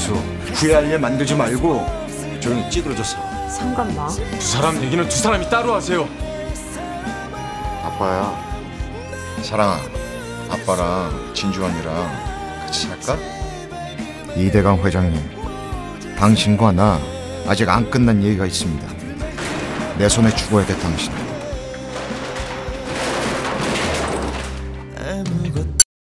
재수 후회할 일 만들지 말고 조용히 찌그러졌어 상관마. 두 사람 얘기는 두 사람이 따로 하세요. 아빠야. 사랑아 아빠랑 진주 언니랑 같이 살까? 이대강 회장님 당신과 나 아직 안 끝난 얘기가 있습니다. 내 손에 죽어야 돼 당신. 아무것도